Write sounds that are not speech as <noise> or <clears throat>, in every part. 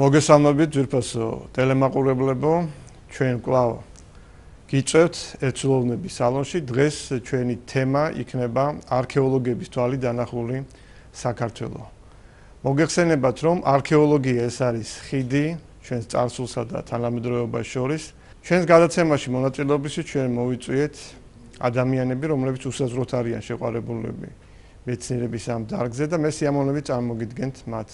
მოგესალმებით ძირფასო ტელემაყურებლებო. ჩვენ კლავ გიწევთ ეცლოვნების სალონში. დღეს ჩვენი თემა იქნება არქეოლოგების თვალი დანახული საქართველო. მოგეხსენებათ რომ არქეოლოგია ეს არის ხიდი ჩვენს წარსულსა და თანამედროვეობას შორის. ჩვენს გადაცემაში მონაწილეობისთვის ჩვენ მოვიწვიეთ ადამიანები რომლებიც უსაზღროთ არიან შეყარებულები მეცნიერების ამ დარგზე და მე სიამოვნებით წარმოგიდგენთ მათ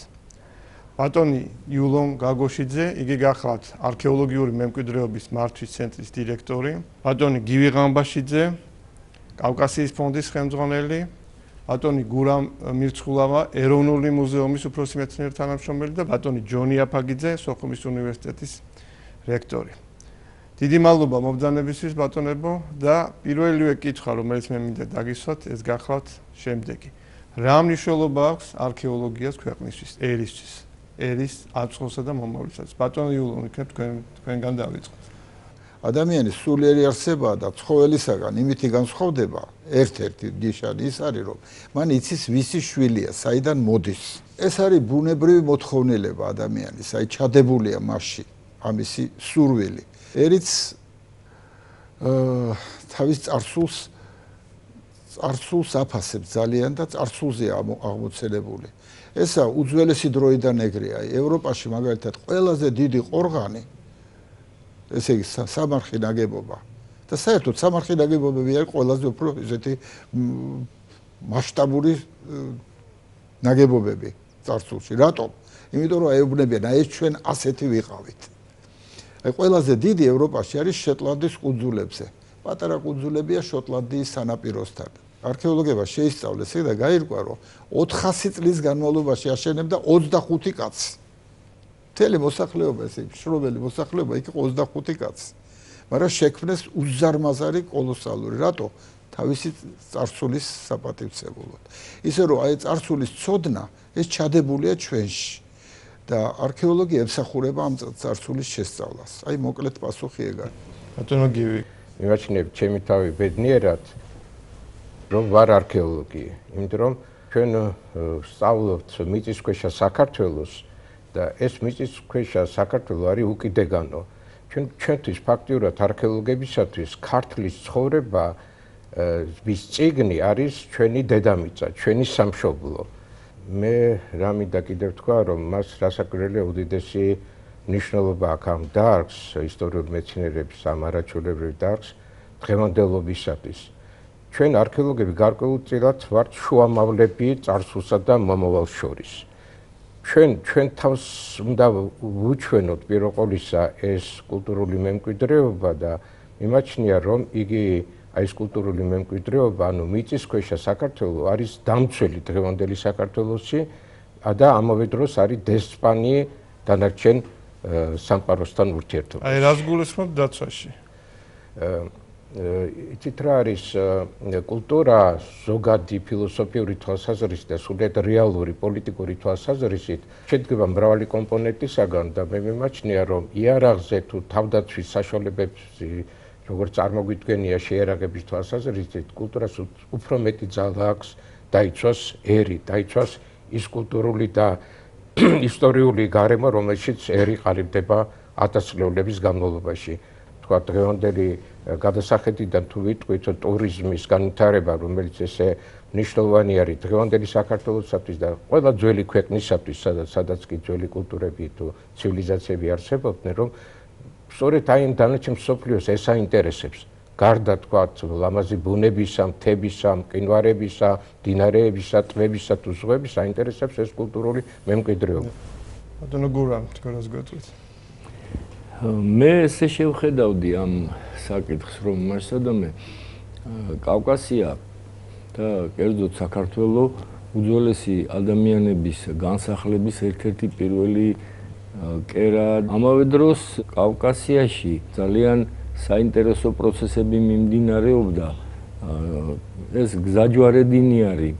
ბატონი იულონ გაგოშიძე, იგი გახლავთ არქეოლოგიური მემკვიდრეობის მართვის ცენტრის დირექტორი. ბატონი გივი ღამბაშიძე, კავკასიის ფონდის ხელმძღვანელი. ბატონი გურამ მირცხულავა, ეროვნული მუზეუმის უფროსი მეცნიერი თანამშრომელი და ბატონი ჯონი აფაგიძე, სოხუმის უნივერსიტეტის რექტორი. დიდი მადლობა მომბძანებისთვის ბატონებო და პირველივე კითხვა, რომელიც მე მინდა დაგისვათ, ეს გახლავთ შემდეგი. რა მნიშვნელობა აქვს არქეოლოგიას ქვეყნისთვის, ერისთვის? ერის აწყოსა და მომავლისას. ბატონო იულონი, თქვენ თქვენ თქვენგან დავიწყოთ. ადამიანის სულიერი არსებაა და ცხოველისაგან იმითი განსხვავდება ერთ-ერთი ნიშანი ის არის, რომ მან იცის ვისი შვილია, საიდან მოდის. ეს არის ბუნებრივი მოთხოვნილება ადამიანის, აი ჩადებულია მასში ამისი სურვილი. ერიც აა თავის წარსულს წარსულს აფასებს ძალიან და წარსულზე აღმოცენებული. ესა უძველესი დროიდან ეგრეა. ევროპაში მაგალითად ყველაზე დიდი ყორღანი ესე იგი სამარხი ნაგებობა და საერთოდ სამარხი ნაგებობები არის ყველაზე უფრო ესეთი მასშტაბური ნაგებობები წარსულში. რატომ? იმიტომ რომ ეუბნებიან, აი ეს ჩვენ ასეთი ვიყავით. აი ყველაზე დიდი ევროპაში არის შოტლანდის კუნძულებზე. პატარა კუნძულებია შოტლანდიის სანაპიროსთან. არქეოლოგება შეისწავლეს და გაირკვა რომ 400 წლის განმავლობაში აშენებდა 25 კაცი. მთელი მოსახლეობა ესე შრობელი მოსახლეობა იქ 25 კაცი. მაგრამ შექმნეს უზარმაზარი კოლოსალური. რატო? თავისი წარსულის საპატივცემულოდ. ისე რომ აი წარსულის წოდნა ეს ჩადებულია ჩვენში. და არქეოლოგია ემსახურება ამ წარსულის შესწავლას. აი მოკლედ პასუხი ეგაა. ბატონო გივი, მიმაჩნიებ ჩემი თავი ბედნიერად. რომ ვარ არქეოლოგი, იმიტომ რომ ჩვენ სწავლობთ მიწისქვეშა საქართველოს და ეს მიწისქვეშა საქართველო არის უკიდეგანო. ჩვენ ჩვენთვის ფაქტიურად არქეოლოგებისათვის ქართლის ცხოვრება ვის წიგნი არის ჩვენი დედამიწა, ჩვენი სამშობლო. მე რამიდა კიდევ თქვა რომ მას რასაკვირველია უდიდესი ნიშნულობა აქვს ამ დარგს ისტორიულ მეცნიერებს ამ არაჩვეულებრივ დარგს დღევანდელობისათვის. ჩვენ არქეოლოგები გარკვეულწილად ვართ შუამავლები წარსულსა და მომავალს შორის. ჩვენ ჩვენ თავს უნდა ვუჩვენოთ პირველ ყოვლისა ეს კულტურული მემკვიდრეობა და მიმაჩნია რომ იგი აი ეს კულტურული მემკვიდრეობა, ანუ მიწისქვეშა საქართველოს არის დამცველი დღევანდელი საქართველოსში და ამავე დროს არის დესპანი დანარჩენ სამყაროსთან ურთიერთობაში. აი რას გულისხმობ დაცვაში? აა იცით რა არის კულტურა ზოგადი ფილოსოფიური თვალსაზრისით და სულად რეალური პოლიტიკური თვალსაზრისით შედგება მრავალი კომპონენტისაგან და მე მიმაჩნია რომ იარაღზე თუ თავდაცვის საშუალებებს როგორც წარმოგვიდგენია შეერაგების თვალსაზრისით კულტურას უფრო მეტი ძალა აქვს დაიცვას ერი დაიცვას ის კულტურული და <clears throat> ისტორიული გარემო რომელშიც ერი ყალიბდება ათასწლეულების განმავლობაში. თქვა დღევანდელი გადასახედიდან თუ ვიტყვით ტურიზმის განვითარება, რომელიც ესე მნიშვნელოვანი არის დღევანდელი საქართველოსთვის და ყველა ძველი ქვეყნისათვის, სადაც სადაც კი ძველი კულტურები თუ ცივილიზაციები არსებობდნენ, რომ სწორედ აი ამ დანარჩენ სოფლიოს ეს აინტერესებს. გარდა თქვა ლამაზი ბუნებისა, მთებისა, მყინვარებისა, დინარეებისა, ტბებისა თუ ზღვებისა აინტერესებს ეს კულტურული მემკვიდრეობა. ბატონო გურამ, თქვენ რას გვეტყვით? მე ესე შევხედავდი ამ საკითხს რომ მასადამე კავკასია და კერძოდ საქართველოს უძველესი ადამიანების განსახლების ერთ-ერთი პირველი კერა. ამავე დროს კავკასიაში ძალიან საინტერესო პროცესები მიმდინარეობდა. ეს გზაჯვარედინი არის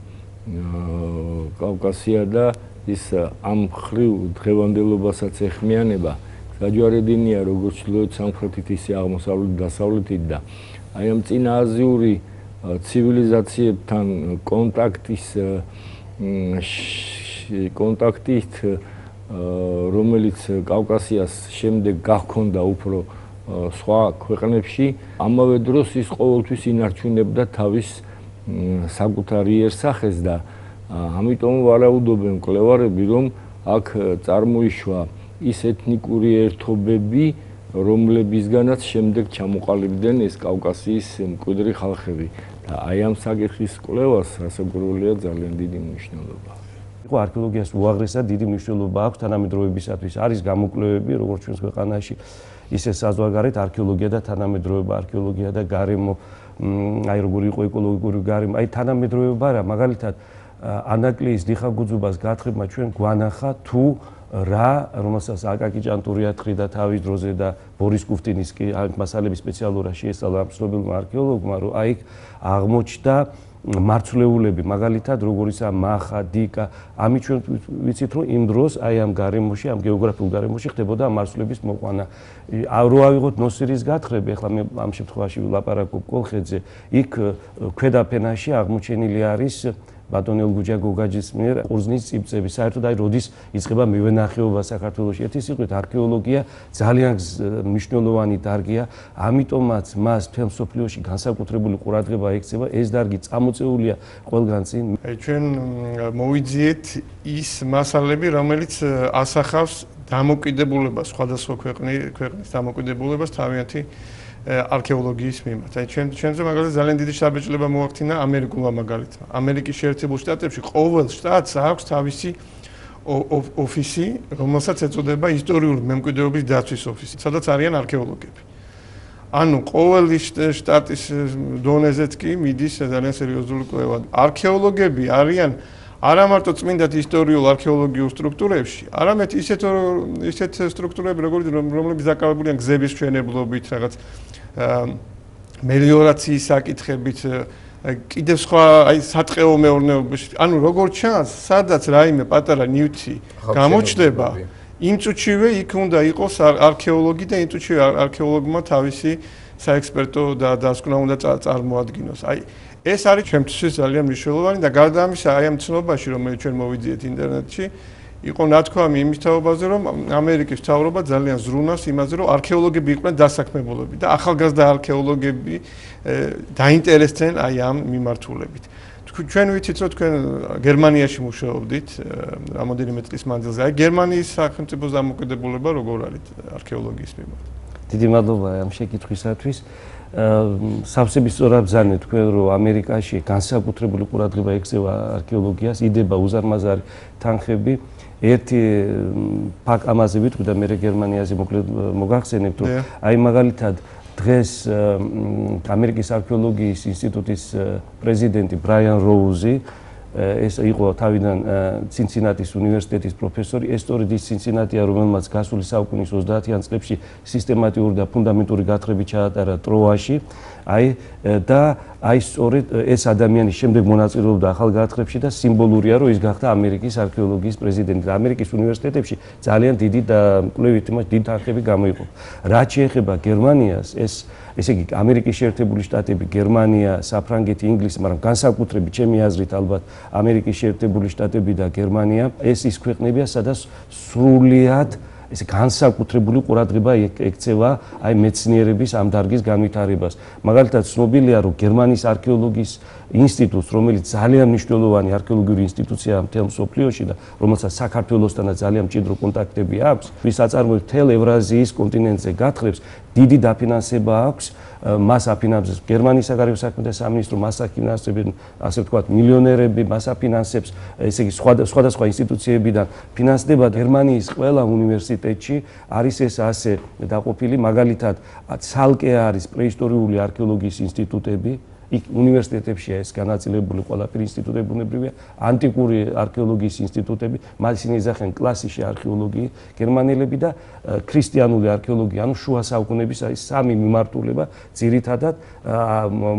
კავკასია და ის ამ ხრივ დღევანდელობასაც ეხმიანება გაჯვარედინია როგორც ჩრდილოეთ სამხრეთით ისე აღმოსავლეთ დასავლეთით და აი ამ წინააზიური ცივილიზაციებთან კონტაქტის კონტაქტით რომელიც კავკასიას შემდეგ გახონდა უფრო სხვა ქვეყნებში, ამავე დროს ის ყოველთვის ინარჩუნებდა თავის საკუთარ იერსახეს და ამიტომ ვარაუდობენ კვლევარები, რომ აქ წარმოიშვა ის ეთნიკური ერთობები, რომლებისგანაც შემდეგ ჩამოყალიბდნენ ეს კავკასიის მკვიდრი ხალხები და აი ამ საკითხის კვლევას რასაკვირველია ძალიან დიდი მნიშვნელობა. იყო არქეოლოგიას უაღრესად დიდი მნიშვნელობა აქვს თანამედროვეებისათვის. არის გამოკვლევები როგორც ჩვენს ქვეყანაში, ისე საზღვარგარეთ არქეოლოგია და თანამედროვეობა, არქეოლოგია და გარემო, აი როგორი იყო ეკოლოგიური გარემო, აი თანამედროვეობა რა, მაგალითად ანაკლიის დიხაგუძუბას გათხრება ჩვენ გვანახა თუ რა რომელსაც აკაკი ჭანტურია თხრიდა თავის დროზე და ბორის კუფტინის კი ამ მასალების სპეციალურად შეესწავლა არქეოლოგმა არქეოლოგმა რომ აი აღმოჩნდა მარცვლეულები მაგალითად როგორიცაა მახა დიკა ამი ჩვენ ვიცით რომ იმ დროს აი ამ გარემოში ამ გეოგრაფიულ გარემოში ხდებოდა მარცვლების მოყვანა. რო ავიღოთ ნოსირის გათხრები ახლა მე ამ შემთხვევაში ვილაპარაკობ კოლხეთზე იქ ქვედაფენაში აღმოჩენილი არის ბატონელ გუჯა გოგაჯის მიერ ყურძნის წიბწები საერთოდ აი როდის იწყება მევენახეობა საქართველოს ერთი სიყვით არქეოლოგია ძალიან მნიშვნელოვანი დარგია. ამიტომაც მას თელ სოფლიოში განსაკუთრებული ყურადღება ექცევა. ეს დარგი წამოწეულია ყველგან წინ. ჩვენ მოვიძიეთ ის მასალები რომელიც ასახავს დამოკიდებულებას სხვადასხვა ქვეყნის დამოკიდებულებას თავიანთი არქეოლოგიის მიმართ. აი ჩვენ ჩვენზე მაგალითად ძალიან დიდი შაბეჭდილება მოახდინა ამერიკულმა მაგალითად. ამერიკის შეერთებულ შტატებში ყოველ შტატს აქვს თავისი ოფისი, რომელსაც ეწოდება ისტორიული მემკვიდრეობის დაცვის ოფისი, სადაც არიან არქეოლოგები. ანუ ყოველი შტატის დონეზეც კი მიდის ძალიან სერიოზული კვლევა. არქეოლოგები არიან არა მარტო წმინდათ ისტორიულ არქეოლოგიურ სტრუქტურებში, არამედ ისეთ ისეთ სტრუქტურები, როგორც რომლებიც დაკავებულია გზების ჩვენებლობით, რაღაც მელიორაციის საკითხებით კიდევ სხვა აი სატყეო მეურნეობაში ანუ როგორ ჩანს სადაც რაიმე პატარა ნიუტი გამოჩდება იმ წუთშივე იქ უნდა იყოს არქეოლოგი და იმ წუთშივე არქეოლოგმა თავისი საექსპერტო და დასკვნა უნდა წარმოადგინოს. აი ეს არის ჩემთვის ძალიან მნიშვნელოვანი და გარდა ამისა აი ამ ცნობაში რომელიც ჩვენ მოვიძიეთ ინტერნეტში იყო ნათქვამი იმის თაობაზე, რომ ამერიკის მთავრობა ძალიან ზრუნავს იმაზე, რომ არქეოლოგები იყვნენ დასაქმებულები და ახალგაზრდა არქეოლოგები დაინტერესდნენ აი ამ მიმართულებით. ჩვენ ვიცით, რომ თქვენ გერმანიაში მუშაობდით რამოდენიმე წლის მანძილზე. აი გერმანიის სახელმწიფოს დამოკიდებულება როგორ არის არქეოლოგიის მიმართ? დიდი მადლობა ამ შეკითხვისათვის. სავსების სწორად ბზანე თქვენ რომ ამერიკაში განსაკუთრებული ყურადღება ექცევა არქეოლოგიას, იდება უზარმაზარი თანხები. ერთი ფაქ ამაზე ვიტყვი და მე გერმანიაზე მოკლედ მოგახსენებთ რომ აი მაგალითად დღეს ამერიკის არქეოლოგიის ინსტიტუტის პრეზიდენტი ბრაიან როუზი ეს იყო თავიდან ცინცინატის უნივერსიტეტის პროფესორი ესტორიდის ცინცინატია რომელმაც გასული საუკუნის 30-იან წლებში სისტემატიური და ფუნდამენტური გათხრები ჩაატარა ტროაში აი და აი სწორედ ეს ადამიანი შემდეგ მონაწილეობდა ახალგაზრდებში და სიმბოლურია რომ ის გახდა ამერიკის არქეოლოგიის პრეზიდენტი და ამერიკის უნივერსიტეტებში ძალიან დიდი და კვლევით იმას დიდ თანხები გამოიყო. რაც შეეხება გერმანიას, ეს ესე იგი ამერიკის შეერთებული შტატები, გერმანია, საფრანგეთი, ინგლისი, მაგრამ განსაკუთრებით ჩემი აზრით ალბათ ამერიკის შეერთებული შტატები და გერმანია, ეს ის ქვეყნებია, სადაც სრულიად ესე განსაკუთრებული ყურადღება ექცევა აი მეცნიერების ამ დარგის განვითარებას. მაგალითად, ცნობილია, რომ გერმანიის არქეოლოგიის ინსტიტუტს, რომელიც ძალიან მნიშვნელოვანი არქეოლოგიური ინსტიტუციაა მთელ მსოფლიოში და რომელსაც საქართველოსთანაც ძალიან მჭიდრო კონტაქტები აქვს, ვის აწარმოებს მთელ ევრაზიის კონტინენტზე გათხრებს, დიდი დაფინანსება აქვს მას აფინანსებს გერმანიის საგარეო საქმეთა სამინისტრო მას აფინანსებს ასე ვთქვათ მილიონერები მას აფინანსებს ესე იგი სხვა სხვადასხვა ინსტიტუციებიდან ფინანსდება გერმანიის ყველა უნივერსიტეტში. არის ეს ასე დაყოფილი მაგალითად ცალკე არის პრეისტორიული არქეოლოგიის ინსტიტუტები იქ უნივერსიტეტებშია ეს განაწილებული ყველაფერი ინსტიტუტები უნებრივია ანტიკური არქეოლოგიის ინსტიტუტები მას ისინი ეძახენ კლასიში არქეოლოგია გერმანელები და ქრისტიანული არქეოლოგია ანუ შუა საუკუნეების აი სამი მიმართულება ძირითადად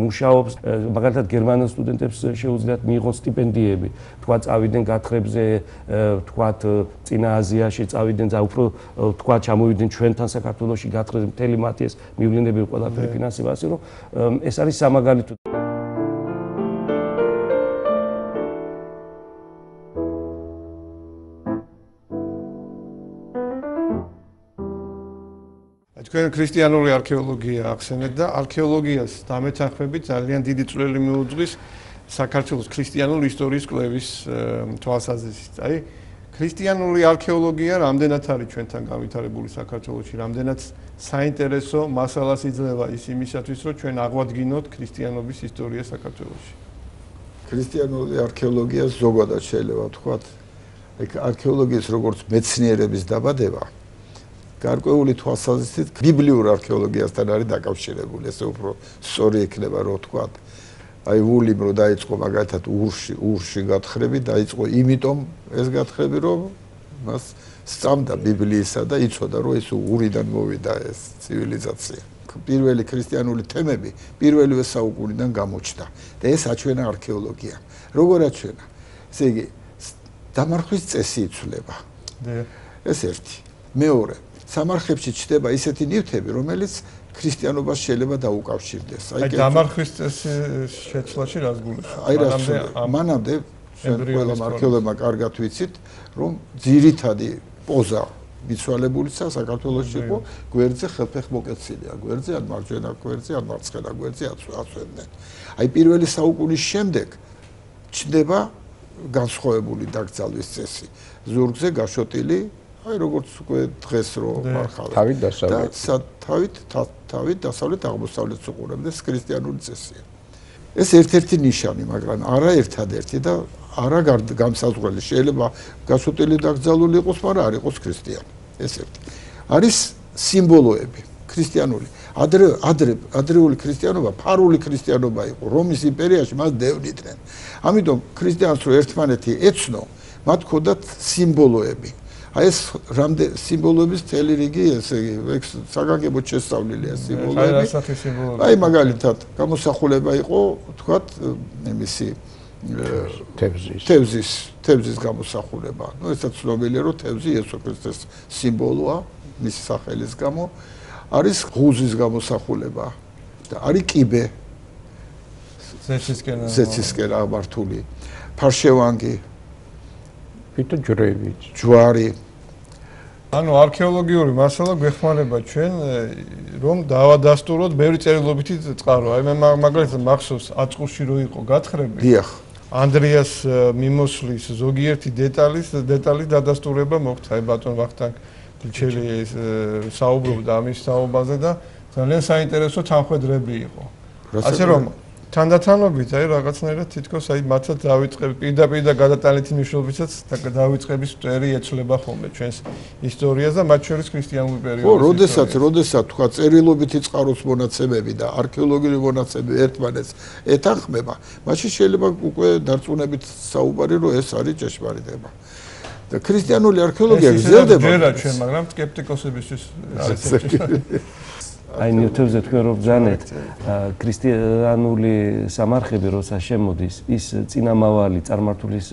მუშაობს მაგალითად გერმანელ სტუდენტებს შეუძლიათ მიიღონ სტიპენდიები. თქვა წავიდნენ გათხრებზე თქვა წინა აზიაში წავიდნენ და უფრო თქვა ჩამოვიდნენ ჩვენთან საქართველოში გათხრეს მთელი მათი ეს მივლენები ყველაფერი ფინანსება ასე რომ ეს არის სამაგალითო თქვენ ქრისტიანული არქეოლოგია ახსენეთ და არქეოლოგიას დამეთანხმებით ძალიან დიდი წვლილი მიუძღვის საქართველოს ქრისტიანული ისტორიის კვლევის თვალსაზრისით. აი ქრისტიანული არქეოლოგია რამდენად არის ჩვენთან განვითარებული საქართველოში, რამდენად საინტერესო მასალას იძლევა ის იმისათვის, რომ ჩვენ აღვადგინოთ ქრისტიანობის ისტორია საქართველოში. ქრისტიანული არქეოლოგია ზოგადად შეიძლება ვთქვათ, ეგ არქეოლოგიის როგორც მეცნიერების დაბადება გარკვეული თვალსაზრისით ბიბლიურ არქეოლოგიასთან არის დაკავშირებული, ესე უფრო სწორი ექნება რო ვთქვათ. აი ვულიმ რო დაიწყო მაგალითად ურში, ურში გათხრები დაიწყო იმიტომ ეს გათხრები რომ მას სწამდა ბიბლიისა და იცოდა რომ ეს ურიდან მოვიდა ეს ცივილიზაცია. პირველი ქრისტიანული თემები პირველივე საუკუნიდან გამოჩნდა და ეს აჩვენა არქეოლოგია. როგორ აჩვენა? ესე იგი დამარხვის წესი იცვლება. ეს ერთი. მეორე, სამარხებში ჩდება ისეთი ნივთები, რომელიც ქრისტიანობას შეიძლება დაუკავშირდეს. აი დამარხვის წესის შეცვლაში რას გულისხმობ? აი რა მანამდე ყველა მარქეოლებმა კარგად ვიცით, რომ ძირითადი პოზა მიცვალებულისა საქართველოს იყო გვერდზე ხელფეხ მოკეცილია, გვერდზე ან მარჯვენა გვერდზე ან მარცხენა გვერდზე აცვენდნენ. აი პირველი საუკუნის შემდეგ ჩნდება განსხვავებული დაკრძალვის წესი. ზურგზე გაშოტილი აი როგორც უკვე დღეს რო მარხავ თავით დასავლეთ და თავით თავით დასავლეთ აღმოსავლეთ უყურებდეს ქრისტიანული წესია. ეს ერთ-ერთი ნიშანი მაგრამ არა ერთადერთი და არა გამსაზღვრელი. შეიძლება გასუტილი დაკრძალული იყოს მაგრამ არ იყოს ქრისტიანი. ეს ერთი. არის სიმბოლოები ქრისტიანული. ადრე ადრე ადრეული ქრისტიანობა ფარული ქრისტიანობა იყო რომის იმპერიაში მას დევნიდნენ. ამიტომ ქრისტიანს რო ერთმანეთი ეცნო მათ ქონდათ სიმბოლოები აი ეს რამდე სიმბოლოების თელი რიგი ესე იგი საგანგებოდ შესწავლილია სიმბოლოები. აი მაგალითად გამოსახულება იყო თქვათ იმისი თევზის. თევზის. თევზის გამოსახულება. ნუ ესაც ცნობილია რომ თევზი იესო ქრისტეს სიმბოლოა მის სახელის გამო. არის ღუზის გამოსახულება და არის კიბე. ზეცისკენ ზეცისკენ აღმართული ფარშევანგი. ვიტო ჯრევიც ჯვარი ანუ არქეოლოგიური მასალა გვეხმარება ჩვენ რომ დავადასტუროთ ბევრი წერილობითი წყარო. აი მე მაგალითად მახსოვს აწყურში რო იყო გათხრები. დიახ. ანდრიას მიმოსვლის ზოგიერთი დეტალის დეტალის დადასტურება მოხდა აი ბატონ ვახტანგ გიჩელი საუბრობდა ამის საუბაზე და ძალიან საინტერესო თანხმედრები იყო. ასე რომ თანდათანობით აი რაღაცნაირად თითქოს აი მათაც დავიწყებ პირდაპირ და გადატანითი მნიშვნელობითაც დავიწყების წერი ეცლება ხოლმე ჩვენს ისტორიას და მათ შორის ქრისტიანული პერიოდის. ხო, როდესაც, როდესაც თქვა წერილობითი წყაროს მონაცემები და არქეოლოგიური მონაცემები ერთმანეთს ეთანხმება, მაშინ შეიძლება უკვე დარწმუნებით საუბარი რომ ეს არის ჭეშმარიტება. და ქრისტიანული არქეოლოგია გრძელდება. ჯერა ჩვენ, მაგრამ სკეპტიკოსებისთვის <laughs> არის ჭეშმარიტება. აი ნიუთონზე თქვენ რომ ბძანეთ ქრისტიანული სამარხები როცა შემოდის ის წინამავალი წარმართulis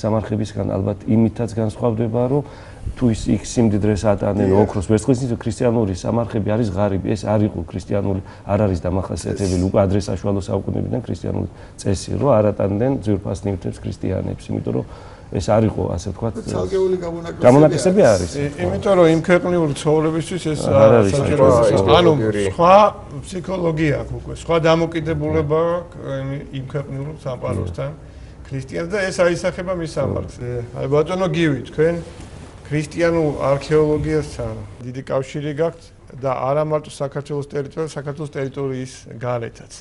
სამარხებისგან ალბათ იმითაც განსხვავდება რომ თუ ის იქ სიმდიდრეს ატანენ ოქროს ვერცხლის ქრისტიანული სამარხები არის ღარიბი ეს არ იყო ქრისტიანული არ არის დამახასიათებელი უკვე ადრე საშუალო საუკუნეებიდან ქრისტიანული წესი რომ არ ატანდნენ ძვირფას ნივთებს ქრისტიანებს იმიტომ რომ ეს არ იყო ასე თქვა ცალკეული გამონაკლისები გამონაკლისები არის იმიტომ რომ იმ ქვეყნიური ცხოვრებისთვის ეს საჭირო ანუ სხვა ფსიქოლოგია აქვს უკვე სხვა დამოკიდებულება იმ ქვეყნიურ სამყაროსთან ქრისტიანს და ეს აისახება მის სამყაროს აი ბატონო გივი თქვენ ქრისტიანულ არქეოლოგიასთან დიდი კავშირი გაქვთ და არა მარტო საქართველოს ტერიტორია საქართველოს ტერიტორიის გარეთაც.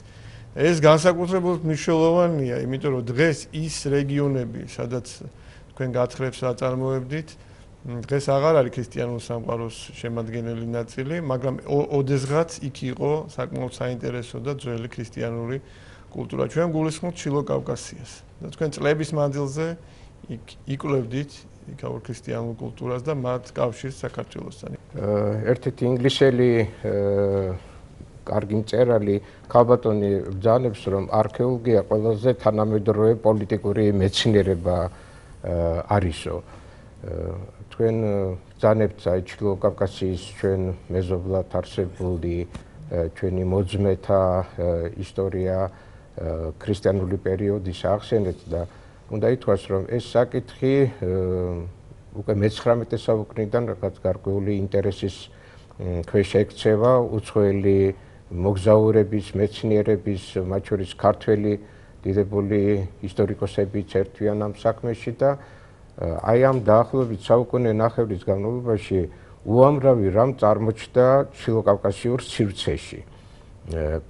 ეს განსაკუთრებულად მნიშვნელოვანია, იმიტომ რომ დღეს ის რეგიონები, სადაც თქვენ გათხრებს აწარმოებდით, დღეს აღარ არის ქრისტიანულ სამყაროს შემადგენელი ნაწილი, მაგრამ ოდესღაც იქ იყო საკმაოდ საინტერესო და ძველი ქრისტიანული კულტურა. ჩვენ გულისხმობთ ჩილო კავკასიას. და თქვენ წლების მანძილზე იქ იკვლევდით იქაურ ქრისტიანულ კულტურას და მათ კავშირს საქართველოსთან. ერთ-ერთი ინგლისელი კარგი მწერალი ქალბატონი ბძანებს რომ არქეოლოგია ყველაზე თანამედროვე პოლიტიკური მეცნიერება არისო. თქვენ ბძანებთ აი ჩილო კავკასიის ჩვენ მეზობლად არსებული ჩვენი მოძმეთა ისტორია ქრისტიანული პერიოდის ახსენეთ და უნდა ითქვას რომ ეს საკითხი უკვე მე-19 საუკუნიდან რაღაც გარკვეული ინტერესის ქვეშ ექცევა უცხოელი მოგზაურების, მეცნიერების, მათ შორის ქართველი დიდებული ისტორიკოსებიც ერთვიან ამ საქმეში და აი ამ დაახლოებით საუკუნე ნახევრის განმავლობაში უამრავი რამ წარმოჩნდა ჩილოკავკასიურ სივრცეში.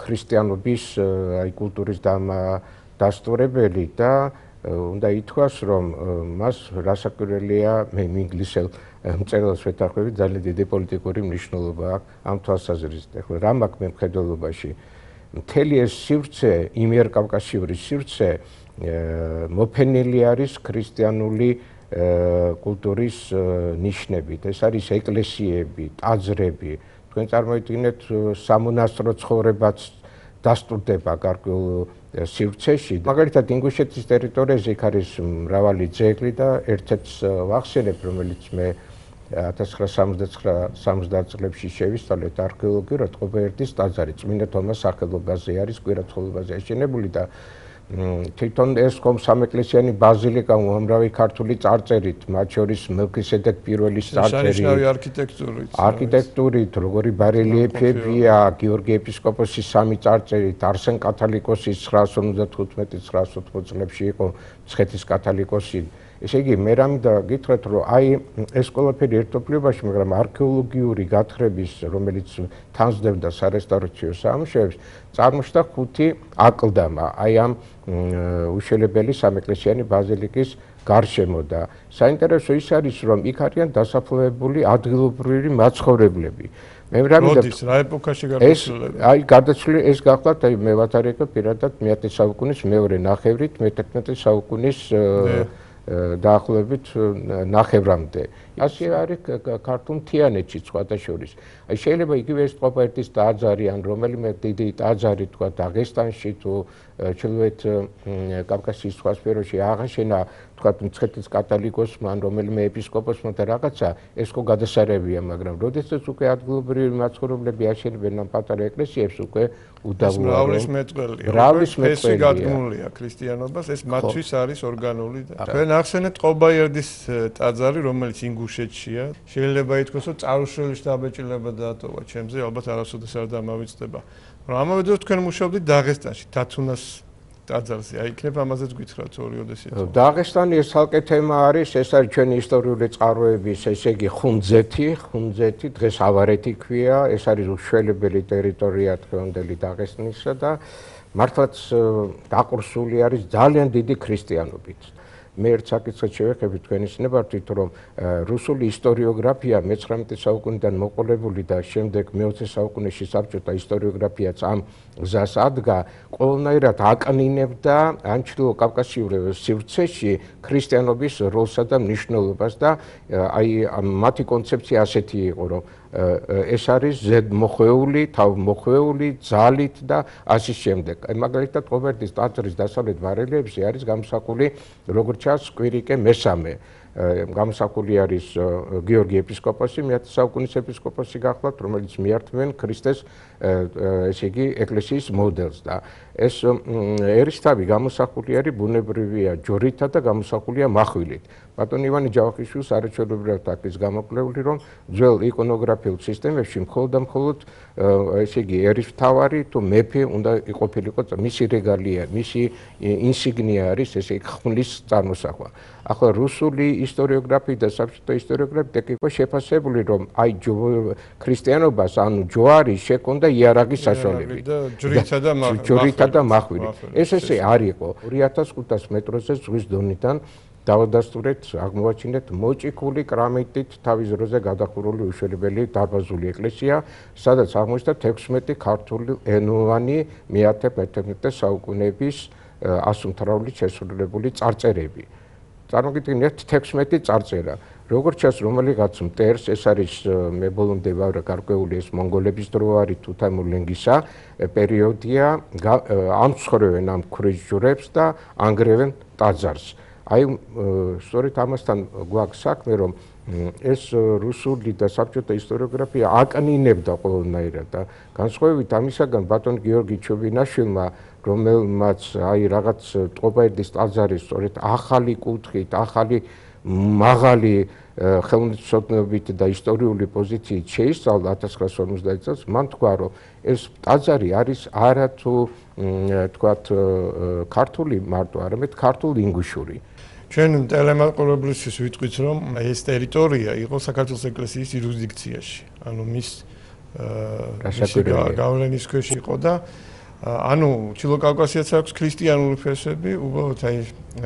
ქრისტიანობის აი კულტურის დასტურებელი და უნდა ითქვას, რომ მას რასაკვირველია მე ინგლისელ მწერლს ვეთანხმები ძალიან დიდი პოლიტიკური მნიშვნელობა აქვს ამ თვალსაზრისით. ეხლა რა მაქვს მე მხედველობაში? მთელი ეს სივრცე, იმიერკავკასიური სივრცე მოფენილი არის ქრისტიანული კულტურის ნიშნებით. ეს არის ეკლესიები, ტაძრები. თქვენ წარმოიდგინეთ სამონასტრო ცხოვრებაც დასტურდება გარკვეულ სივრცეში. მაგალითად, ინგუშეთის ტერიტორიაზე იქ არის მრავალი ძეგლი და ერთ-ერთს ვახსენებ, რომელიც მე 1979-70 წლებში შევისწავლეთ არქეოლოგიურად ყობერტის ტაძარი წმინდა თომას სახელობაზე არის კვირაცხოველბაზე აშენებული და თვითონ ეს ხომ სამეკლესიანი ბაზილიკა უამრავი ქართული წარწერით, მათ შორის მელქისედეკ პირველის წარწერი. შანიშნავი არქიტექტურით. არქიტექტურით, როგორი ბარელიეფებია, გიორგი ეპისკოპოსის სამი წარწერით, არსენ კათალიკოსის 955-980 წლებში იყო მცხეთის კათალიკოსი. ესე იგი, მე რამდა გითხრათ, რომ აი ეს ყველაფერი ერთობლიობაში, მაგრამ არქეოლოგიური გათხრების, რომელიც თანსდებდა სარესტავრაციო სამუშაოებს, წარმოშთა ხუთი აკლდამა. აი ამ უშელებელი სამეკლესიანი ბაზილიკის გარშემო და საინტერესო ის არის, რომ იქ არიან დასაფლავებული ადგილობრივი მაცხოვრებლები. მე რამე და რა ეპოქაში გარდაცვლილი? აი გარდაცვლილი ეს გახლავთ, აი მე ვათარიეკო პირადად მე-10 საუკუნის მეორე ნახევრით, მე-11 საუკუნის დაახლოებით ნახევრამდე. ასე არის ქართულ თიანეთში სხვათა შორის. აი შეიძლება იგივე ეს ყოფა ერთის დაძარი ან რომელიმე დიდი დაძარი თქვა დაღესტანში თუ ჩრდილოეთ კავკასიის სხვა სფეროში აღაშენა თქვათ მცხეთის კათალიკოსმა ან რომელიმე ეპისკოპოსმა და რაღაცა ეს ხო გადასარევია მაგრამ როდესაც უკვე ადგილობრივი მაცხოვრებლები აშენებენ ამ პატარა ეკლესიებს უკვე უდავოა მრავლის მეტყველია მრავლის მეტყველია. ეს გადგმულია ქრისტიანობას ეს მათთვის არის ორგანული და თქვენ ახსენეთ ყობაიერდის ტაძარი რომელიც ინგუშეთშია შეიძლება ითქვას რომ წარუშელი შტაბეჭილება დაატოვა ჩემზე ალბათ არასოდეს არ დამავიწყდება რომ ამავე დროს თქვენ მუშაობდით დაღესტანში დათუნას ტაძარზე. აი, იქნებ ამაზეც გითხრათ ორი ოდესიც. დაღესტანი ეს ალკე თემა არის, ეს არის ჩვენი ისტორიული წყაროების, ესე იგი ხუნძეთი, ხუნძეთი, დღეს ავარეთი ქვია, ეს არის უშველებელი ტერიტორია თქვენდელი დაღესტნისა და მართლაც დაყრსული არის ძალიან დიდი ქრისტიანობით. მე ერთ საკითხს შევეხები თქვენის ნებართვით რომ რუსული ისტორიოგრაფია მე-19 საუკუნიდან მოყოლებული და შემდეგ მე-20 საუკუნეში საბჭოთა ისტორიოგრაფიაც ამ გზას ადგა ყველანაირად აკნინებდა ანჩილო კავკასიურ სივრცეში ქრისტიანობის როლსა და მნიშვნელობას და აი მათი კონცეფცია ასეთი იყო რომ ეს არის ზედ მოხვეული, თავ მოხვეული, ძალით და ასე შემდეგ. აი მაგალითად ყობერტის ტაძრის დასავლეთ ბარელიებში არის გამოსახული როგორც ჩანს კვირიკე მესამე. გამოსახული არის გიორგი ეპისკოპოსი, მეათე საუკუნის ეპისკოპოსი გახლავთ, რომელიც მიართმენ ქრისტეს ესე იგი ეკლესიის მოდელს და ეს ერისთავი გამოსახული არის ბუნებრივია ჯორითა და გამოსახულია מחვილით. ბატონ ივანე ჯავახიშვილს არაჩვეულებრივად აქვს გამოკვლეული, რომ ძველ იკონოგრაფიულ სისტემებში მხოლოდ და მხოლოდ ესე იგი ერისთავარი თუ მეფე უნდა იყოფილიყო მისი რეგალია, მისი ინსიგნია არის ესე იგი ხმლის წარმოსახვა. ახლა რუსული ისტორიოგრაფია და საბჭოთა ისტორიოგრაფია ეკიფო შეფასებული რომ აი ქრისტიანობას ანუ ჯოარი შეკონდა იარაღის საშუალებით. და ჯრითა და ჯრითა და מחვილით ეს ესე არ იყო. 2500 მეტროზე ზღვის დონიდან დავადასტურეთ აღმოაჩინეთ მოჭიქული კრამიტით თავის დროზე გადახურული უშველებელი დარბაზული ეკლესია სადაც აღმოჩნდა 16 ქართული ენოვანი მე-11 საუკუნეების ასუმთრაულით შესრულებული წარწერები. წარმოგიდგენთ 16 წარწერა. როგორც ჩანს რომელიღაც მტერს ეს არის მე ბოლომდე ვარ გარკვეული ეს მონგოლების დრო არის თუთამულენგისა პერიოდია ამცხოვრებენ ამ ქრიჟურებს და ანგრევენ ტაძარს აი სწორედ ამასთან გვაქვს საქმე რომ ეს რუსული და საბჭოთა ისტორიოგრაფია აკნინებდა ყველანაირად და განსხვავებით ამისაგან ბატონ გიორგი ჩუბინაშვილმა რომელმაც აი რაღაც ტყობაერდის ტაძარი სწორედ ახალი კუთხით, ახალი მაღალი ხელმისაწვდომობით და ისტორიული პოზიციით შეისწავლა 1950 წელს, მან თქვა, რომ ეს ტაძარი არის არა თუ თქვათ ქართული მარტო, არამედ ქართულ ინგუშური. ჩვენ ტელემაყურებლისთვის ვიტყვით, რომ ეს ტერიტორია იყო საქართველოს ეკლესიის იურისდიქციაში. ანუ მის აა გავლენის ქვეშ იყო და ანუ ჩილოკავკასიაც აქვს ქრისტიანული ფესები, უბრალოდ აი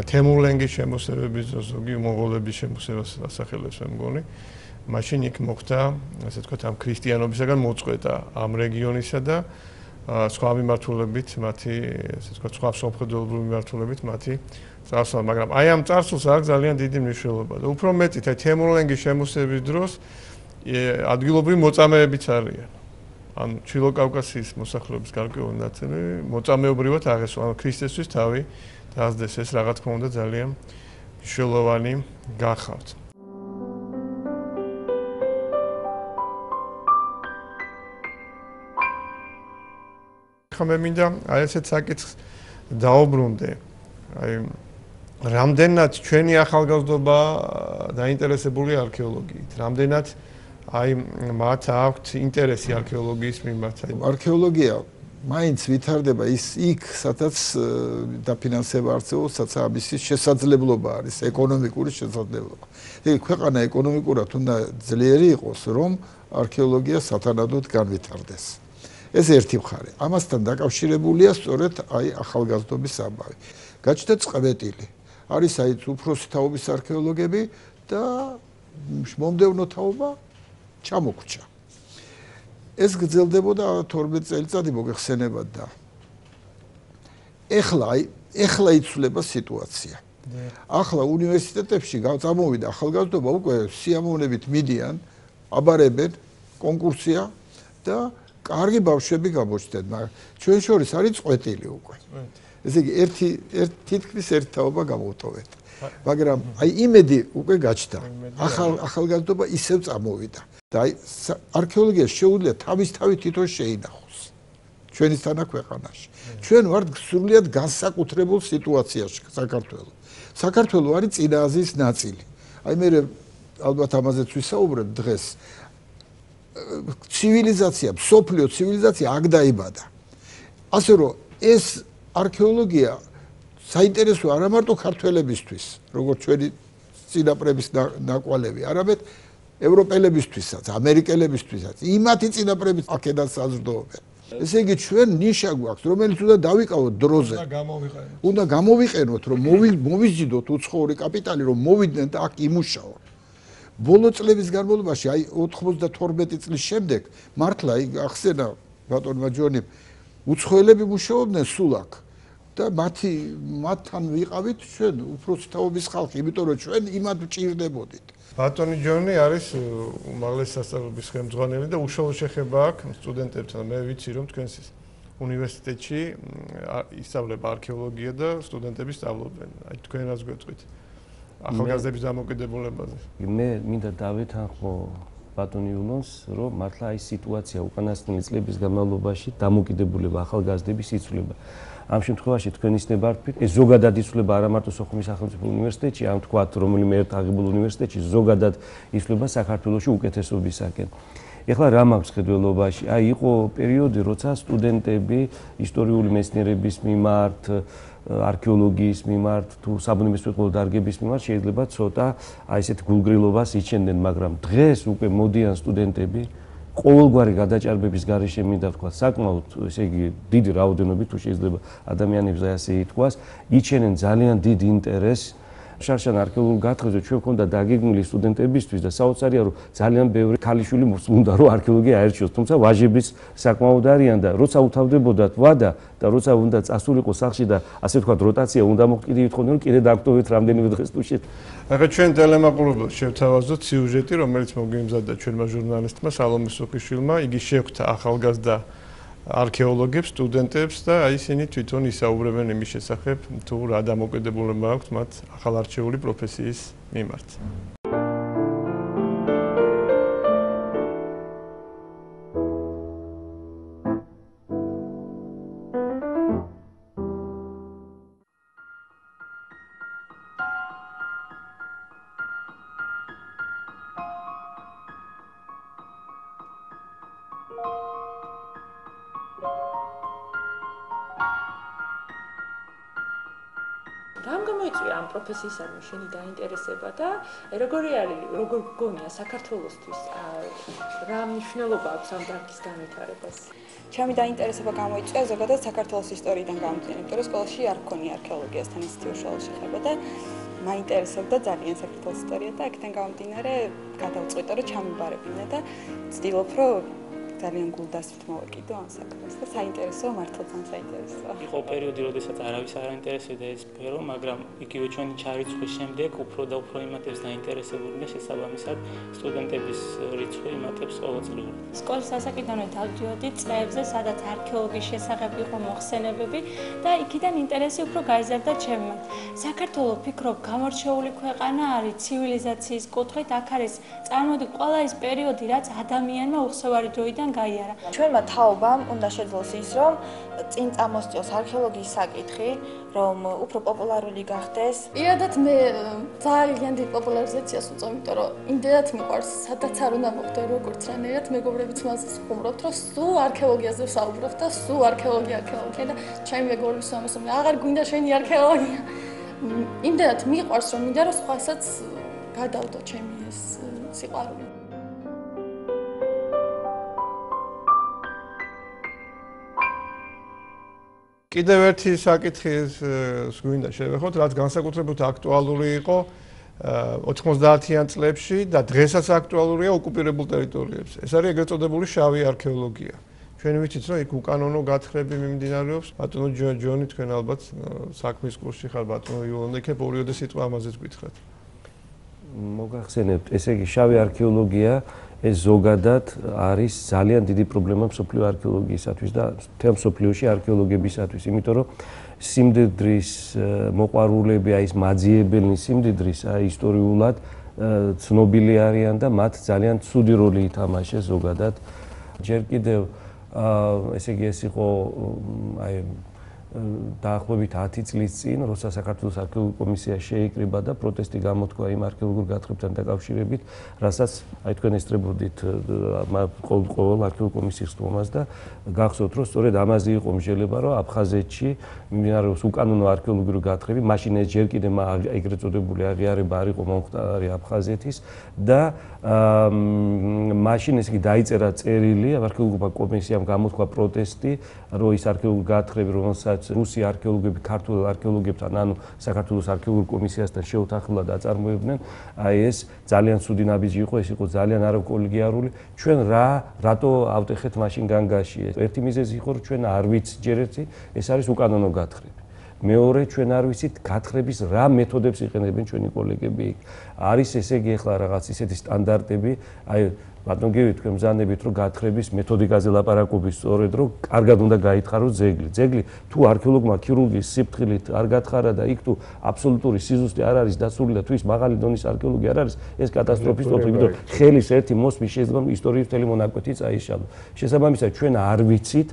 თემურლენგის შემოსევების ზოგი მონღოლების შემოსევას ასახელებს მე მგონი. მაშინ იქ მოხდა, ასე ვთქვათ, ამ ქრისტიანობისაგან მოწყვეტა ამ რეგიონისა და სხვა მიმართულებით მათი, ასე ვთქვათ, სხვა სამხედროებრივი მიმართულებით მათი წარსულა, მაგრამ აი ამ წარსულს აქვს ძალიან დიდი მნიშვნელობა და უფრო მეტით აი თემურლენგის შემოსევების დროს ადგილობრივი მოწამეებიც არიან. ან ჩილოკავკასიის მოსახლეობის გარკვეული ნაწილი მოწამეობრივად აღესვა, ანუ ქრისტესთვის თავი დაასდეს ეს რა თქმა უნდა ძალიან მნიშვნელოვანი გახავთ. ხომ მე მინდა აი ესეთ საკითხს დაუბრუნდე. აი რამდენად ჩვენი ახალგაზრდობა დაინტერესებული არქეოლოგიით, რამდენად აი მათ აქვთ ინტერესი არქეოლოგიის მიმართ. არქეოლოგია მაინც ვითარდება ის იქ, სადაც დაფინანსება არსებობს, სადაც ამისი შესაძლებლობა არის, ეკონომიკური შესაძლებლობა. იგი ქვეყანა ეკონომიკურად უნდა ძლიერი იყოს, რომ არქეოლოგია სათანადოდ განვითარდეს. ეს ერთი მხარე. ამასთან დაკავშირებულია სწორედ აი ახალგაზრდობის ამბავი. გაჩნდა წყვეტილი. არის აი უფროსი თაობის არქეოლოგები და მომდევნო თაობა ჩამოგვჭა. ეს გრძელდებოდა 12 წელიწადი მოგეხსენებათ და ეხლა აი ეხლა იცვლება სიტუაცია. ახლა უნივერსიტეტებში გამოვიდა ახალგაზრდობა უკვე სიამოვნებით მიდიან, აბარებენ კონკურსია და კარგი ბავშვები გამოჩნდნენ, მაგრამ ჩვენ შორის არის წვეტილი უკვე. ესე იგი ერთი ერთ თითქმის ერთ თაობა გამოვტოვეთ. მაგრამ აი იმედი უკვე გაჩნდა. ახალ ახალგაზრდობა ისევ წამოვიდა. და აი არქეოლოგია შეუძლია თავის თავი თვითონ შეინახოს ჩვენი თანა ქვეყანაში. ჩვენ ვართ სრულიად განსაკუთრებულ სიტუაციაში საქართველოს. საქართველოს არის წინა აზიის ნაწილი. აი მე ალბათ ამაზეც ვისაუბრებ დღეს. ცივილიზაცია, სოფლიო ცივილიზაცია აქ დაიბადა. ასე რომ ეს არქეოლოგია საინტერესოა არა მარტო ქართველებისთვის, როგორც ჩვენი წინაპრების ნაკვალევი, არამედ ევროპელებისთვისაც, ამერიკელებისთვისაც, იმათი წინაპრების აქედან საზრდოობენ. ესე იგი ჩვენ ნიშა გვაქვს, რომელიც უნდა დავიკავოთ დროზე. უნდა გამოვიყენოთ. უნდა გამოვიყენოთ, რომ მოვიზიდოთ უცხოური კაპიტალი, რომ მოვიდნენ და აქ იმუშაოთ. ბოლო წლების განმავლობაში, აი 92 წლის შემდეგ, მართლა ახსენა ბატონმა ჯონიმ, უცხოელები მუშაობდნენ სულ აქ. და მათი მათთან ვიყავით ჩვენ უფროსი თაობის ხალხი, იმიტომ რომ ჩვენ იმათ ვჭირდებოდით. ბატონი ჯონი არის უმაღლესი სასწავლებლების ხელმძღვანელი და უშუალო შეხება აქვს სტუდენტებთან. მე ვიცი რომ თქვენს უნივერსიტეტში ისწავლება არქეოლოგია და სტუდენტები სწავლობენ. აი თქვენ რას გვეტყვით? ახალგაზრდების დამოკიდებულებაზე. მე მინდა დავითანხმო ბატონი ულონს, რომ მართლა აი სიტუაცია უკანასკნელი წლების განმავლობაში დამოკიდებულება ახალგაზრდების იცვლება. ამ შემთხვევაში თქვენ ისნებართ ეს ზოგადად იცვლება არა მარტო სოხუმის სახელმწიფო უნივერსიტეტში, ამ თქვათ რომელიმე ერთ აღებულ უნივერსიტეტში ზოგადად იცვლება საქართველოსი უკეთესობისაკენ. ეხლა რა მაქვს ხედველობაში? აი იყო პერიოდი, როცა სტუდენტები ისტორიული მეცნიერების მიმართ, არქეოლოგიის მიმართ თუ საბუნებისმეტყველო დარგების მიმართ შეიძლება ცოტა აი ესეთ გულგრილობას იჩენდნენ, მაგრამ დღეს უკვე მოდიან სტუდენტები ყოველგვარი გადაჭარბების გარეშე მინდა ვთქვა საკმაოდ ესე იგი დიდი რაოდენობით თუ შეიძლება ადამიანებზე ასე ითქვას იჩენენ ძალიან დიდ ინტერესს შარშან არქეოლოგიურ გათხრებზე ჩვენ ქონდა დაგეგმილი სტუდენტებისთვის და საოცარია რომ ძალიან ბევრი ქალიშვილი უნდა რომ არქეოლოგია აერჩიოს თუმცა ვაჟების საკმაოდ არიან და როცა უთავდებოდათ ვადა და როცა უნდა წასულიყო სახში და ასე ვთქვათ როტაცია უნდა მოყიდე ვითხოვდნენ რომ კიდე დაგტოვეთ რამდენიმე დღეს თუ შეთ ახლა ჩვენ ტელემაყურებელს შევთავაზოთ სიუჟეტი რომელიც მოგიმზადდა ჩვენმა ჟურნალისტმა სალომე სოფიშვილმა იგი შეხვდა ახალგაზრდა არქეოლოგებს, სტუდენტებს და აი ისინი თვითონ ისაუბრებენ იმის შესახებ, თუ რა დამოკიდებულება აქვთ მათ ახალარჩეული პროფესიის მიმართ. როგორი არის, როგორ გგონია საქართველოსთვის რა მნიშვნელობა აქვს ამ დარგის განვითარებას? ჩემი დაინტერესება გამოიწვია ზოგადად საქართველოს ისტორიიდან გამომდინარე, იმიტომ რომ სკოლაში არ ქონია არქეოლოგიასთან ისეთი უშუალო შეხება და მაინტერესებდა ძალიან საქართველოს ისტორია და აქედან გამომდინარე გადავწყვიტე რომ ჩამიბარებინა და ვცდილობ რომ ძალიან გულდასვით მოვეკიდო ამ საქმეს და საინტერესო მართლაც ამ საინტერესო. იყო პერიოდი, როდესაც არავის არ აინტერესებდა ეს სფერო, მაგრამ იგივე ჩვენი ჩარიცხვის შემდეგ უფრო და უფრო იმატებს დაინტერესებული და შესაბამისად სტუდენტების რიცხვი იმატებს ყოველწლიურად. სკოლის ასაკიდანვე დავდიოდი წლებზე, სადაც არქეოლოგიის შესახებ იყო მოხსენებები და იქიდან ინტერესი უფრო გაიზარდა ჩემმა. საქართველოს ფიქრობ, გამორჩეული ქვეყანა არის ცივილიზაციის კუთხით, აქ არის წარმოდი ყველა ის პერიოდი, რაც ადამიანმა უხსოვარი დროიდან ჩვენთან გაიარა. ჩვენმა თაობამ უნდა შეძლოს ის, რომ წინ წამოსწიოს არქეოლოგიის საკითხი, რომ უფრო პოპულარული გახდეს. პირადად მე ძალიან დიდ პოპულარიზაციას უწევ, იმიტომ რომ იმდენად მიყვარს, სადაც არ უნდა მოხდე როგორც რანაირად მეგობრებიც მასს ხუმრობთ, რომ სულ არქეოლოგიაზე ვსაუბრობთ და სულ არქეოლოგია, არქეოლოგია და ჩემი მეგობრების ამასომი აღარ გვინდა შენი არქეოლოგია. იმდენად მიყვარს, რომ მინდა რომ სხვასაც გადავდო ჩემი ეს სიყვარული. კიდევ ერთი საკითხი გვინდა შევეხოთ, რაც განსაკუთრებით აქტუალური იყო 90-იან წლებში და დღესაც აქტუალურია ოკუპირებულ ტერიტორიებზე. ეს არის ეგრეთ წოდებული შავი არქეოლოგია. ჩვენ ვიცით, რომ იქ უკანონო გათხრები მიმდინარეობს. ბატონო ჯონი, თქვენ ალბათ საქმის კურსში ხარ, ბატონო იოლანდე, იქ პერიოდი სიტყვა ამაზეც გითხრათ. მოგახსენებთ, ესე იგი შავი არქეოლოგია ეს ზოგადად არის ძალიან დიდი პრობლემა სოფლიო არქეოლოგიისათვის და თემ სოფლიოში არქეოლოგებისათვის, იმიტომ რომ სიმდიდრის მოყვარულები, აი ეს მაძიებელნი სიმდიდრის აი ისტორიულად ცნობილი არიან და მათ ძალიან ცუდი როლი ითამაშეს ზოგადად. ჯერ კიდევ ესე იგი ეს იყო აი დაახლოებით 10 წლის წინ, როცა საქართველოს არქეოლოგიური კომისია შეიკრიბა და პროტესტი გამოთქვა იმ არქეოლოგიურ გათხრებთან დაკავშირებით, რასაც აი თქვენ ესწრებოდით ყოველ არქეოლოგიურ კომისიის სტუმას და გახსოვთ, რომ სწორედ ამაზე იყო მსჯელება, რომ აფხაზეთში მიმდინარეობს უკანონო არქეოლოგიური გათხრები, მაშინ ეს ჯერ კიდევ ეგრეთ წოდებული აღიარება არ იყო მომხდარი აფხაზეთის და მაშინ ეს იგი დაიწერა წერილი არქეოლოგიურ კომისიამ გამოთქვა პროტესტი, რომ ის არქეოლოგიური გათხრები, რომელსაც რუსი არქეოლოგები ქართულ არქეოლოგებთან, ანუ საქართველოს არქეოლოგიურ კომისიასთან შეუთანხმლად აწარმოებდნენ, აი ეს ძალიან ცუდი ნაბიჯი იყო, ეს იყო ძალიან არაკოლეგიალური. ჩვენ რა რატო ავტეხეთ მაშინ განგაში? ერთი მიზეზი იყო, რომ ჩვენ არ ვიცით ჯერ ერთი, ეს არის უკანონო გათხრები. მეორე ჩვენ არ ვიცით გათხრების რა მეთოდებს იყენებენ ჩვენი კოლეგები იქ. არის ესე იგი ახლა რაღაც ისეთი სტანდარტები, აი ბატონ გივი თქვენ მზანებით რომ გათხრების მეთოდიკაზე ლაპარაკობთ სწორედ რომ კარგად უნდა გაითხაროს ძეგლი. ძეგლი თუ არქეოლოგმა ქირურგიის სიფრთხილით არ გათხარა და იქ თუ აბსოლუტური სიზუსტე არ არის დაცული და თუ ის მაღალი დონის არქეოლოგი არ არის, ეს კატასტროფისტური, იმიტომ ხელის ერთი მოსმის შეიძლება ისტორიის მთელი მონაკვეთი წაიშალო. შესაბამისად ჩვენ არ ვიცით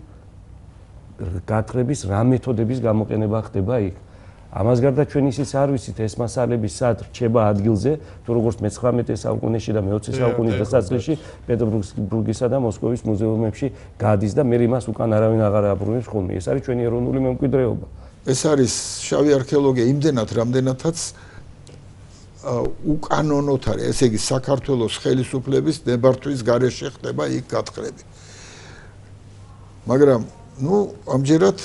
გათხრების რა მეთოდების გამოყენება ხდება იქ. ამას გარდა ჩვენ ისიც არ ვიცით ეს მასალები სად რჩება ადგილზე, თუ როგორც მე-19 საუკუნეში და მე-20 საუკუნის დასაწყისში პეტერბურგისა და მოსკოვის მუზეუმებში გადის და მე იმას უკან არავინ აღარ აბრუნებს ხოლმე. ეს არის ჩვენი ეროვნული მემკვიდრეობა. ეს არის შავი არქეოლოგია იმდენად, რამდენადაც უკანონოთ არის, ესე იგი საქართველოს ხელისუფლების ნებართვის გარეშე ხდება იქ გათხრები. მაგრამ ну ამჯერად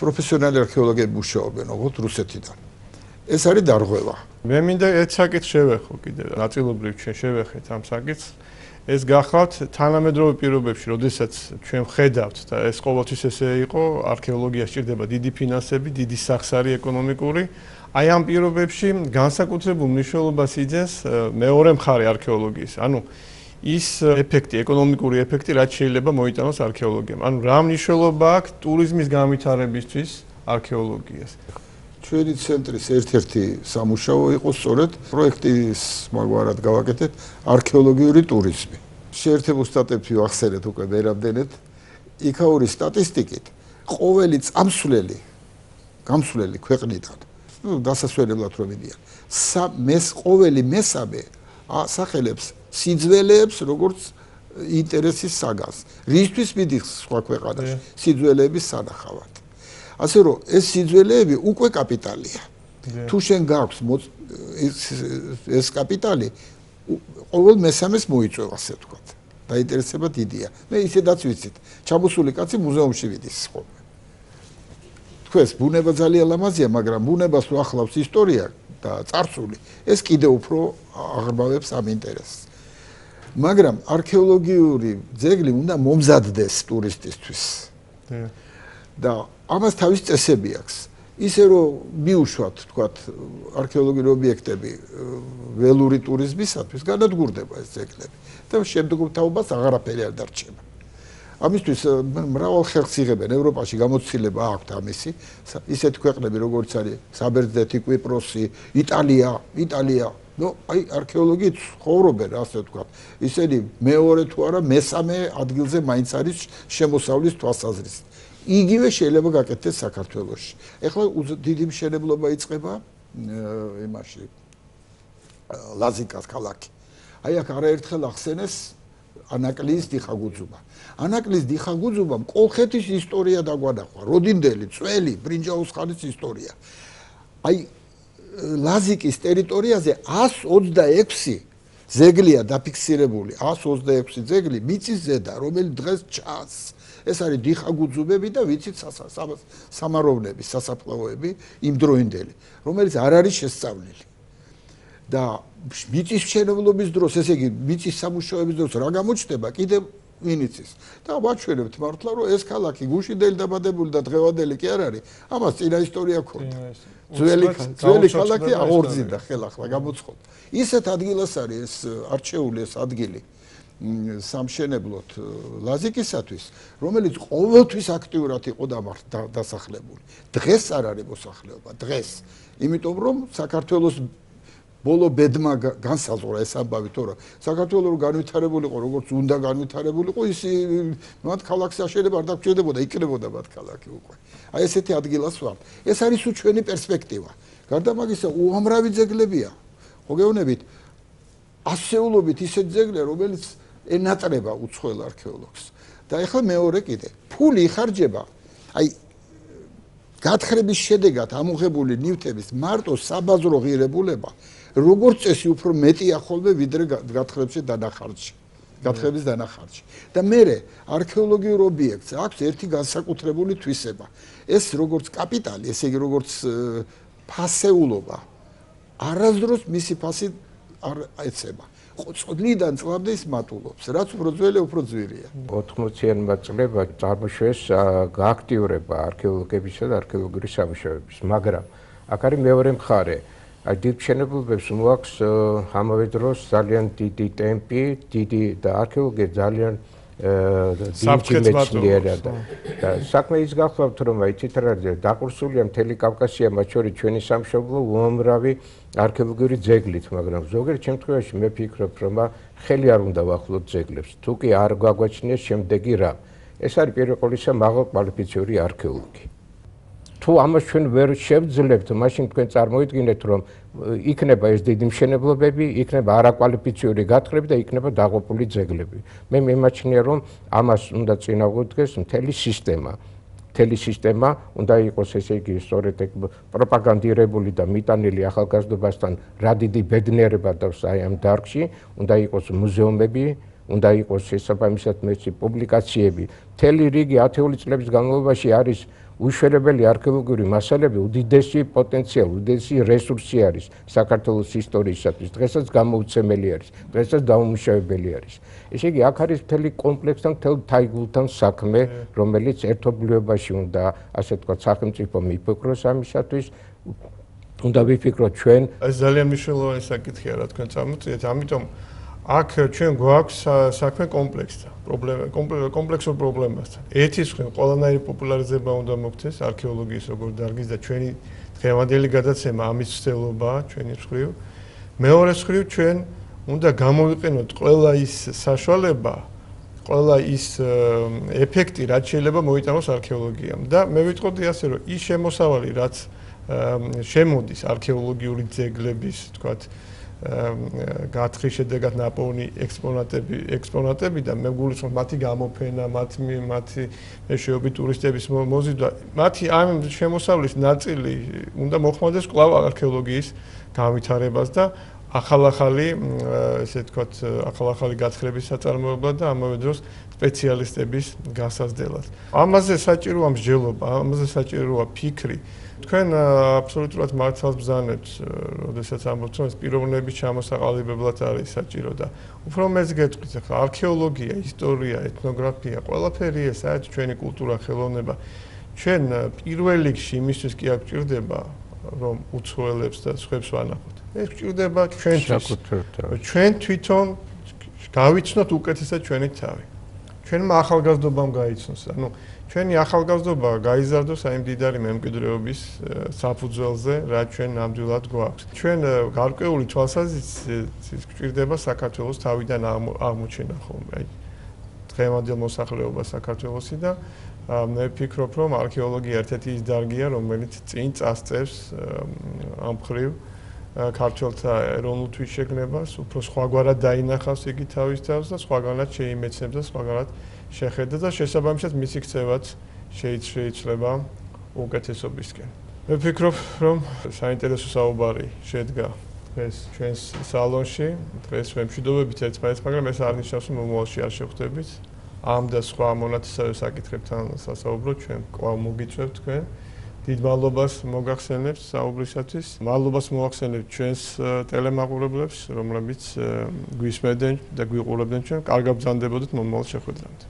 პროფესიონალი არქეოლოგები მუშაობენ ოღონდ რუსეთიდან. ეს არის დარღვევა. მე მინდა ერთ საკითხს შევეხო კიდე ნაწილობრივ ჩვენ შევეხეთ ამ საკითხს. ეს გახავთ თანამედროვე პირობებში როდესაც ჩვენ ხედავთ და ეს ყოველთვის ესე იყო არქეოლოგია სჭირდება დიდი ფინანსები დიდი სახსარი ეკონომიკური. აი ამ პირობებში განსაკუთრებულ მნიშვნელობას იძენს მეორე მხარე არქეოლოგიის. ანუ ის ეფექტი, ეკონომიკური ეფექტი, რაც შეიძლება მოიტანოს არქეოლოგიამ. ანუ რა მნიშვნელობა აქვს ტურიზმის განვითარებისთვის არქეოლოგიას? ჩვენი ცენტრის ერთ-ერთი სამუშაო იყო სწორედ პროექტის მაგვარად გავაკეთეთ არქეოლოგიური ტურიზმი. შეერთებულ სტატებში ვახსენეთ უკვე მერამდენეთ იქაური სტატისტიკით ყოველი წამსვლელი გამსვლელი ქვეყნიდან ну დასასვენებლად რომ მიდიან მეს ყოველი მესამე ასახელებს სიძველეებს როგორც ინტერესის საგანს. რისთვის მიდის სხვა ქვეყანაში სიძველეების სანახავად. ასე რომ ეს სიძველეები უკვე კაპიტალია. თუ შენ გაქვს ეს კაპიტალი ყოველ მესამეს მოიწევ ასე ვთქვათ. დაინტერესება დიდია. მე ისედაც ვიცით, ჩამოსული კაცი მუზეუმში ვიდის ხოლმე. თქვენს ბუნება ძალიან ლამაზია, მაგრამ ბუნებას რო ახლავს ისტორია და წარსული, ეს კიდე უფრო აღრმავებს ამ ინტერესს. მაგრამ არქეოლოგიური ძეგლი უნდა მომზადდეს ტურისტისთვის. და ამას თავის წესები აქვს. ისე რომ მიუშვათ, თქვათ, არქეოლოგიური ობიექტები ველური ტურიზმისათვის, განადგურდება ეს ძეგლები და შემდგომ თაობას აღარაფერი არ დარჩება. ამისთვის მრავალ ხერხს იღებენ ევროპაში გამოცდილება აქვს ამისი ისეთ ქვეყნები როგორც არის საბერძნეთი, კვიპროსი, იტალია, იტალია ნუ აი არქეოლოგიით ხოვრობენ ასე ვთქვა ისინი მეორე თუ არა მესამე ადგილზე მაინც არის შემოსავლის თვალსაზრისით. იგივე შეიძლება გაკეთდეს საქართველოში. ეხლა დიდი მშენებლობა იწყება იმაში ლაზიკას ქალაქი. აი აქ არაერთხელ ახსენეს ანაკლიის დიხაგუძუბა. ანაკლიის დიხაგუძუბამ კოლხეთის ისტორია დაგვანახვა, როდინდელი, წველი, ბრინჯაოს ხანის ისტორია. აი ლაზიკის ტერიტორიაზე 126 ზეგლია დაფიქსირებული, 126 ზეგლი მიწის ზედა, რომელიც დღეს ჩანს. ეს არის დიხაგუძუბები და ვიცით სამაროვნები, სასაფლაოები იმ დროინდელი, რომელიც არ არის შესწავლილი. და მიწის მშენებლობის დროს, ესე იგი, მიწის სამუშაოების დროს რა გამოჩნდება, კიდევ ვინიცის. და ვაჩვენებთ მართლა, რომ ეს ქალაქი გუშინდელი დაბადებული და დღევანდელი კი არ არის, ამას წინა ისტორია ქონდა. ძველი ძველი ქალაქი აღორძინდა ხელახლა გამოცხოდა. ისეთ ადგილას არის ეს არჩეული ეს ადგილი. სამშენებლოთ ლაზიკისათვის, რომელიც ყოველთვის აქტიურად იყო დასახლებული. დღეს არ არის მოსახლეობა, დღეს. იმიტომ რომ საქართველოს ბოლო ბედმა განსაზღვრა ეს ამბავი თორე საქართველოს განვითარებულიყო როგორც უნდა განვითარებულიყო ის მათ ქალაქს აშენება არ დაგჭირდებოდა იქნებოდა მათ ქალაქი უკვე. აი ესეთი ადგილას ვარ. ეს არის უჩვენი პერსპექტივა. გარდა მაგისა უამრავი ძეგლებია. მოგეუბნებით ასეულობით ისეთ ძეგლია რომელიც ენატრება უცხოელ არქეოლოგს. და ეხლა მეორე კიდე. ფული იხარჯება. აი გათხრების შედეგად ამოღებული ნივთების მარტო საბაზრო ღირებულება როგორც წესი უფრო მეტია ხოლმე ვიდრე გათხრებში დანახარჯი გათხრების დანახარჯი და მე არქეოლოგიურ ობიექტს აქვს ერთი განსაკუთრებული თვისება. ეს როგორც კაპიტალი ესე იგი როგორც ფასეულობა არასდროს მისი ფასი არ ეცემა ყოდლიდან წლამდე ის მატულობს რაც უფრო ძველი უფრო ძვირია. 80-იანმა წლებმა წარმოშეს გააქტიურება არქეოლოგებისა და არქეოლოგიური სამუშაოების მაგრამ აქ არის მეორე მხარე. აი დიდ მშენებლობებს მოაქვს ამავე დროს ძალიან დიდი ტემპი, დიდი და არქეოლოგია ძალიან მეცნიერა და საქმე ის გახლავთ რომ აი ციტრარზე დაკურსულია მთელი კავკასია მათ შორის ჩვენი სამშობლო უამრავი არქეოლოგიური ძეგლით, მაგრამ ზოგიერთ შემთხვევაში მე ფიქრობ რომ ხელი არ უნდა ვახლოთ ძეგლებს. თუ კი არ გაგვაჩნიეს შემდეგი რა. ეს არის პირველ ყოვლისა მაღალ კვალიფიციური არქეოლოგი. თუ ამას ჩვენ ვერ შევძლებთ, მაშინ თქვენ წარმოიდგინეთ, რომ იქნება ეს დიდი მშენებლობები, იქნება არაკვალიფიციური გათხრები და იქნება დაღუპული ძეგლები. მე მიმაჩნია, რომ ამას უნდა წინააღმდეგეს მთელი სისტემა. მთელი სისტემა უნდა იყოს ესე იგი სწორედ ეგ პროპაგანდირებული და მიტანილი ახალგაზრდობასთან რა დიდი ბედნიერება დავს აი ამ დარგში, უნდა იყოს მუზეუმები, უნდა იყოს შესაბამისად მეცი პუბლიკაციები. მთელი რიგი ათეული წლების განმავლობაში არის უშველებელი არქეოლოგიური მასალები უდიდესი პოტენციალი, უდიდესი რესურსი არის საქართველოს ისტორიისათვის. დღესაც გამოუცემელი არის, დღესაც დაუმუშავებელი არის. ესე იგი, აქ არის მთელი კომპლექსთან, მთელ თაიგულთან საქმე, რომელიც ერთობლიობაში უნდა, ასე ვთქვათ, სახელმწიფო მიფიქროს ამისათვის. უნდა ვიფიქროთ ჩვენ. ეს ძალიან მნიშვნელოვანი საკითხია, რა თქვენ წამოწიეთ, ამიტომ აქ ჩვენ გვაქვს საქმე კომპლექსთან, პრობლემა კომპლექსურ პრობლემასთან. ერთის მხრივ ყველანაირი პოპულარიზება უნდა მოქცეს არქეოლოგიის როგორც დარგის და ჩვენი დღევანდელი გადაცემა ამის ცდელობაა ჩვენი მხრივ. მეორე მხრივ ჩვენ უნდა გამოვიყენოთ ყველა ის საშუალება, ყველა ის ეფექტი, რაც შეიძლება მოიტანოს არქეოლოგიამ და მე ვიტყოდი ასე, რომ ის შემოსავალი, რაც შემოდის არქეოლოგიური ძეგლების, თქვათ, გათხრის შედეგად ნაპოვნი ექსპონატები ექსპონატები და მე გულისხმობ მათი გამოფენა, მათი მათი მეშვეობით ტურისტების მოზიდვა, მათი ამ შემოსავლის ნაწილი უნდა მოხმარდეს კვლავ არქეოლოგიის განვითარებას და ახალ-ახალი ესე ვთქვათ ახალ-ახალი გათხრების საწარმოებლად და ამავე დროს სპეციალისტების გასაზრდელად. ამაზე საჭიროა მსჯელობა, ამაზე საჭიროა ფიქრი. თქვენ აბსოლუტურად მართლს ბზანებთ, როდესაც ამბობთ, რომ ეს პიროვნების ჩამოსაყალიბებლად არის საჭირო და უფრო მეც გეტყვით, ახლა არქეოლოგია, ისტორია, ეთნოგრაფია, ყველაფერი ეს საერთოდ ჩვენი კულტურა, ხელოვნება ჩვენ პირველ რიგში იმისთვის კი აქ ჭირდება, რომ უცხოელებს და სხვებს ვანახოთ. ეს ჭირდება ჩვენთვის. ჩვენ თვითონ გავიცნოთ უკეთესად ჩვენი თავი. ჩვენმა ახალგაზრდობამ გაიცნოს. ანუ ჩვენი ახალგაზრდობა გაიზარდოს აი მდიდარი მემკვიდრეობის საფუძველზე, რაც ჩვენ ნამდვილად გვაქვს. ჩვენ გარკვეული თვალსაზრისით გვჭირდება საქართველოს თავიდან აღმოჩენა ხოლმე. აი დღევანდელ მოსახლეობა საქართველოსი და მე ვფიქრობ, რომ არქეოლოგია ერთ-ერთი ის დარგია, რომელიც წინ წასწევს ამ ხრივ ქართველთა ეროვნულ თვითშეგნებას, უფრო სხვაგვარად დაინახავს იგი თავის თავს და სხვაგვარად შეიმეცნებს და სხვაგვარად შეხედა და შესაბამისად მისი ქცევაც შეიძლება უკეთესობისკენ. მე ვფიქრობ, რომ საინტერესო საუბარი შედგა დღეს ჩვენს სალონში, დღეს ვემშვიდობებით ერთმანეთს, მაგრამ ეს არ ნიშნავს, რომ მომავალში არ შევხვდებით. ამ და სხვა მონათესავე საკითხებთან სასაუბრო ჩვენ კვლავ მოგიწევთ თქვენ. დიდ მადლობას მოგახსენებთ საუბრისათვის. მადლობას მოახსენებთ ჩვენს ტელემაყურებლებს, რომლებიც გვისმენდნენ და გვიყურებდნენ ჩვენ. კარგად ბრძანდებოდეთ მომავალ შეხვედრამდე.